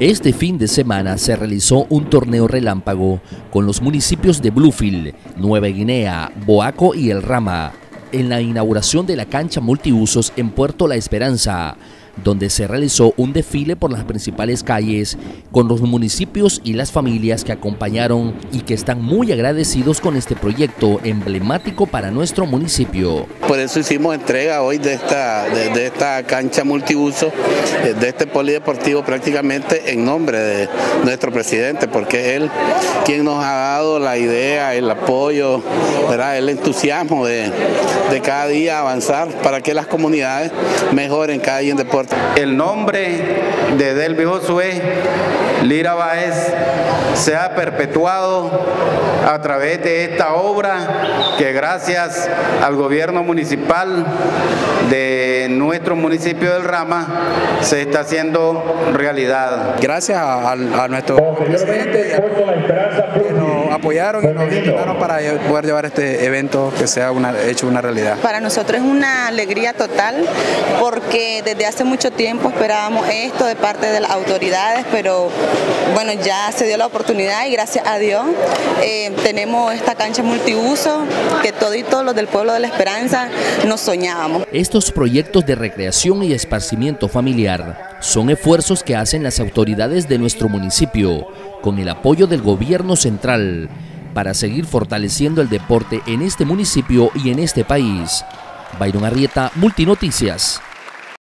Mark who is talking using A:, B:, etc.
A: Este fin de semana se realizó un torneo relámpago con los municipios de Bluefield, Nueva Guinea, Boaco y El Rama, en la inauguración de la cancha multiusos en Puerto La Esperanza, donde se realizó un desfile por las principales calles con los municipios y las familias que acompañaron y que están muy agradecidos con este proyecto emblemático para nuestro municipio.
B: Por eso hicimos entrega hoy de esta, de, esta cancha multiuso, eh, de este polideportivo prácticamente en nombre de nuestro presidente, porque él quien nos ha dado la idea, el apoyo, ¿verdad? el entusiasmo de, de cada día avanzar para que las comunidades mejoren cada día en deporte
C: el nombre de Delvi Josué Lira Báez sea perpetuado a través de esta obra que gracias al gobierno municipal de nuestro municipio del Rama se está haciendo realidad.
D: Gracias a, nuestro presidente que nos apoyaron y nos invitaron para poder llevar este evento que sea una, hecho una realidad.
E: Para nosotros es una alegría total porque desde hace mucho tiempo esperábamos esto de parte de las autoridades, pero bueno, ya se dio la oportunidad y gracias a Dios eh, tenemos esta cancha multiuso que todos los del pueblo de la Esperanza nos soñábamos.
A: Estos proyectos de recreación y esparcimiento familiar son esfuerzos que hacen las autoridades de nuestro municipio con el apoyo del gobierno central para seguir fortaleciendo el deporte en este municipio y en este país. Byron Arrieta, Multinoticias.